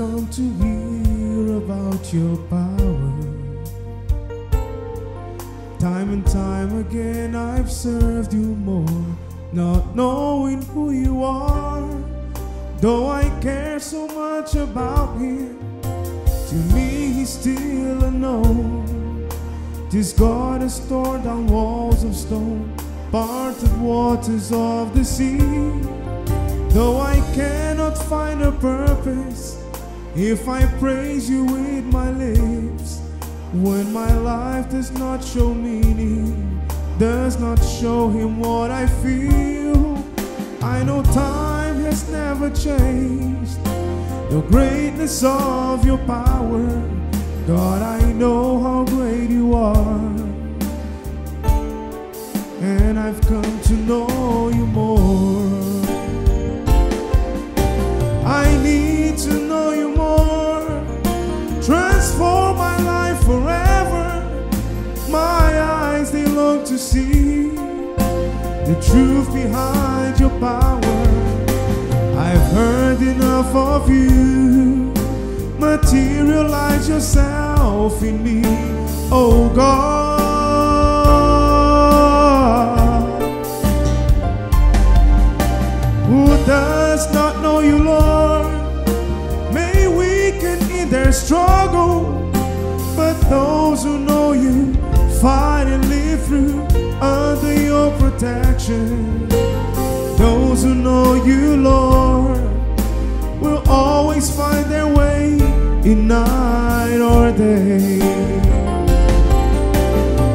come to hear about your power. Time and time again, I've served you more, not knowing who you are. Though I care so much about him, to me he's still unknown. This God has torn down walls of stone, parted waters of the sea. Though I cannot find a purpose, if I praise you with my lips, when my life does not show meaning, does not show him what I feel, I know time has never changed the greatness of your power. God, I know eyes, they long to see the truth behind your power. I've heard enough of you. Materialize yourself in me, oh God. Who does not know you, Lord, may weaken in their struggle. But those who know live through under your protection. Those who know you, Lord, will always find their way in night or day.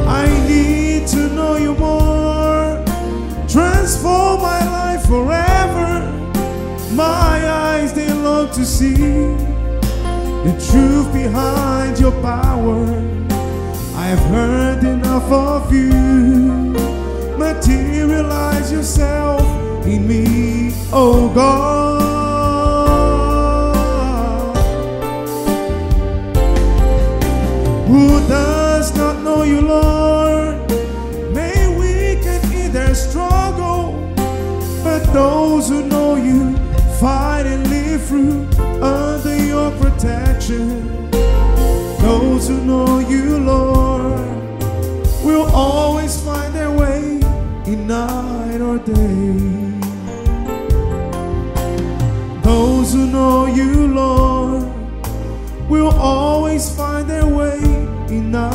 I need to know you more. Transform my life forever. My eyes, they long to see the truth behind of you. Materialize yourself in me, oh God. Who does not know you, Lord, may weaken in their struggle. But those who know you fight and live through under your protection. Those who know you, always find their way in night or day. Those who know you, Lord, will always find their way in night